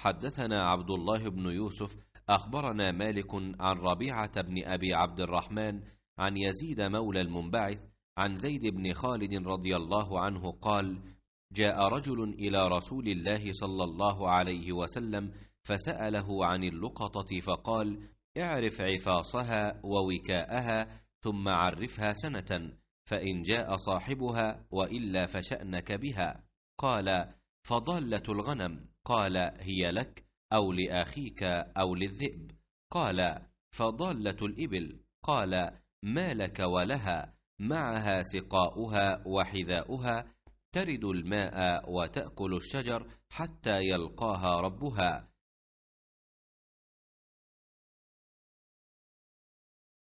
حدثنا عبد الله بن يوسف أخبرنا مالك عن ربيعة بن أبي عبد الرحمن عن يزيد مولى المنبعث عن زيد بن خالد رضي الله عنه قال جاء رجل إلى رسول الله صلى الله عليه وسلم فسأله عن اللقطة فقال اعرف عفاصها ووكاءها ثم عرفها سنة فإن جاء صاحبها وإلا فشأنك بها. قال فضالة الغنم قال هي لك أو لأخيك أو للذئب. قال فضالة الإبل قال ما لك ولها معها سقاؤها وحذاؤها ترد الماء وتأكل الشجر حتى يلقاها ربها.